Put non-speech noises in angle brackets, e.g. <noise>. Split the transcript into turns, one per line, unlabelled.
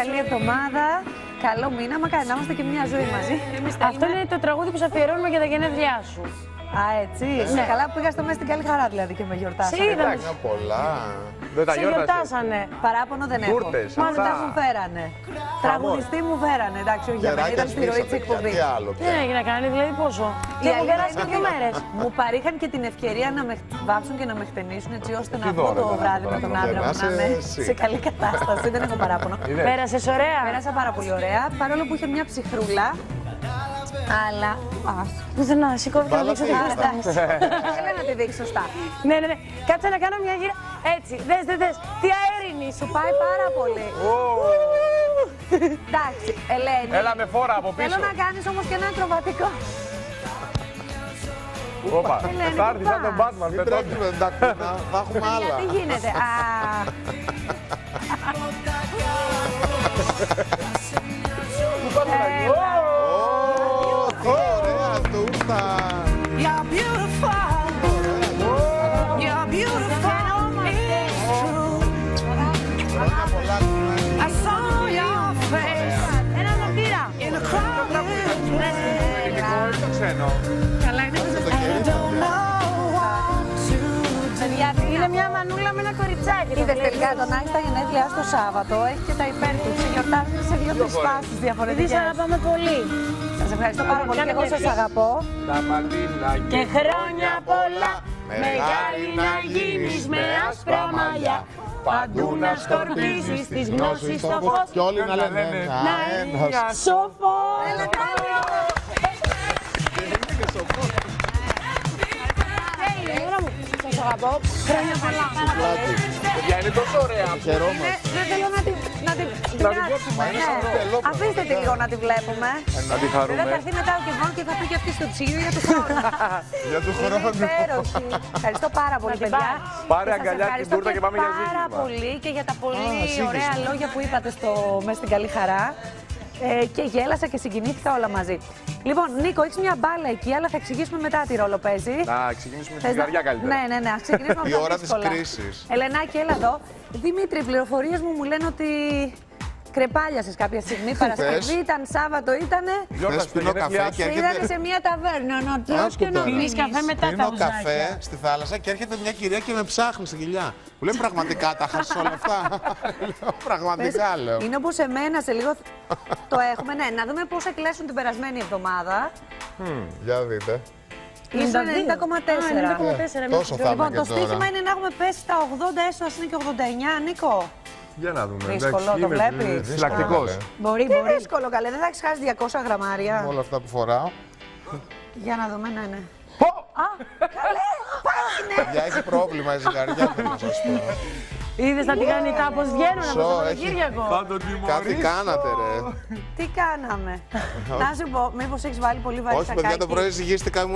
καλή εβδομάδα. Καλό μήνα, μακάρι να είμαστε και μια ζωή μαζί.
Αυτό είναι το τραγούδι που σε αφιερώνουμε για τα γενέθλιά σου.
Α, έτσι. Ναι. Καλά που πήγα στο μέσα στην καλή χαρά δηλαδή και με γιορτάσατε.
Σε είδαμε.
Εντάξει, πολλά. Δεν τα
Σε
γιόρτασες.
γιορτάσανε.
Παράπονο δεν έχω.
Τούρτες,
Μάλιστα
αυτά.
μου φέρανε. Τραγουδιστή μου φέρανε. Εντάξει, όχι για μένα,
Γεράκια
ήταν στη ροή της
σβήσατε,
εκπομπής.
Τι άλλο
Δεν
πια.
έγινε να κάνει, δηλαδή πόσο;
Η
Και έχουν
αλήθεια
περάσει
είναι
και δύο
ότι
μέρες.
Μου παρήχαν και την ευκαιρία να με βάψουν και να με χτενίσουν έτσι ώστε να
Τι
βγω
δώρα
το
ήταν
βράδυ
αυτό
με τον
τώρα,
άντρα μου
να
να είμαι
είσαι εσύ.
σε καλή κατάσταση. Δεν έχω παράπονο.
Είδες.
Πέρασες ωραία.
Πέρασα πάρα πολύ ωραία, παρόλο που είχε μια ψυχρούλα. Αλλά. Ας.
Πουθενά, σηκώθηκα να
Βάλα
δείξω
τι.
τη
Α,
φούστα.
εντάξει. Θέλω να τη δείξει σωστά.
Ναι, ναι, ναι. Κάτσε να κάνω μια γύρα. Έτσι, δες, δες, δες. Τι αέρινη σου.
Σου πάει πάρα πολύ. Εντάξει, Ελένη.
Έλα με φόρα από
Θέλω
πίσω.
να κάνεις όμως και ένα ακροβατικό.
Όπα.
Ελένη,
Θα έρθεις
πού
σαν τον
πας;
Batman.
Μην
δεν τότε.
τρέξουμε, εντάξει, να- θα έχουμε άλλα.
Γιατί γίνεται. Είναι
μια μανούλα με ένα κοριτσάκι. το
Είδες
βλέπεις.
τελικά τον Άκη τα γενέθλιά στο Σάββατο. Έχει και τα υπέρ του. Γιορτάζουμε σε δύο τρει φάσεις
Επειδή
διαφορετικές.
σε αγαπάμε πολύ.
Σας ευχαριστώ πάρα πολύ και εγώ σας αγαπώ.
Τα μαντίνα
Και χρόνια πολλά. Μεγάλη να γίνεις με άσπρα μαλλιά. Παντού να σκορπίζεις τις γνώσεις στο φως.
Κι όλοι να λένε ένα, ένας.
Σοφό. Σας αγαπώ. Χρόνια πολλά. Πάρα πολύ.
Πλάτη.
Παιδιά είναι τόσο ωραία.
Χαιρόμαστε.
Δεν θέλω να την να την
Να την κόψουμε, είναι σαν
τελόπαιδο.
Αφήστε τη λίγο να τη βλέπουμε.
Να τη
Βέβαια θα
χαρούμε.
έρθει μετά ο Κεβόν και θα πει και αυτή στο τσίγιο για τους χρόνους. <laughs>
Για τους
Είναι
χρόνους.
υπέροχη. Ευχαριστώ πάρα πολύ,
την
παιδιά.
πάρεις.
Πάρε
Και σας
αγκαλιά την
ευχαριστώ
τούρτα και πάμε για
Πάρα
ζήτημα.
πολύ και για τα πολύ
σύγχυση.
ωραία λόγια που είπατε στο, μέσα στην καλή χαρά. Ε, και γέλασα και συγκινήθηκα όλα μαζί. Λοιπόν, Νίκο, έχεις μια μπάλα εκεί, αλλά θα εξηγήσουμε μετά τι ρόλο παίζει.
Να ξεκινήσουμε
Θες
στην
να-
καρδιά καλύτερα.
Ναι, ναι, ναι. Ας ξεκινήσουμε από
Η
τα
ώρα της
δύσκολα.
κρίσης.
Ελενάκη, έλα εδώ. Δημήτρη, οι πληροφορίες μου μου λένε ότι κρεπάλιασε κάποια στιγμή. <laughs> Παρασκευή ήταν, Σάββατο ήτανε.
Γιόρτασε
Θες πίνω
τα γενέθλιά
καφέ
σου.
και
Σε είδανε
έρχεται...
σε μια ταβέρνα να τρως
Άκου
και να
τώρα.
Πίνεις
πίνεις.
καφέ μετά τα
Πίνω
ουζάκια.
καφέ στη θάλασσα και έρχεται μια κυρία και με ψάχνει στην κοιλιά. Μου λέει πραγματικά τα χάσεις όλα αυτά; <laughs> Λέω, πραγματικά λέω.
Είναι όπως εμένα σε λίγο το έχουμε. Ναι, να δούμε πόσα κλέσουν την περασμένη εβδομάδα.
Για δείτε.
Ήσουν
92.
90,4.
Α, 90,4.
Ε, Τόσο θα
Λοιπόν,
είμαι
το
και τώρα.
στοίχημα είναι να έχουμε πέσει στα 80, έστω ας είναι και 89, Νίκο.
Για να δούμε.
Δύσκολο,
εντάξει,
το
είμαι
βλέπεις;
Φυλακτικός.
Δύσκολο,
Μπορεί, μπορεί. δύσκολο, καλέ. Δεν θα έχεις χάσει 200 γραμμάρια.
Με όλα αυτά που φοράω.
Για να δούμε, ναι, ναι.
Πω!
Α, καλέ, πάνε.
Για έχει πρόβλημα η ζυγαριά, θέλω να σας πω.
Είδες τα τηγανιτά πώς βγαίνουν από το
Σο,
Σαββατοκύριακο;
Θα το
Κάτι
τιμωρήσω.
κάνατε, ρε.
Τι κάναμε; να σου πω, μήπως έχεις βάλει πολύ βαρύ
Όχι, παιδιά, το
σακάκι.
πρωί ζυγίστηκα, ήμουν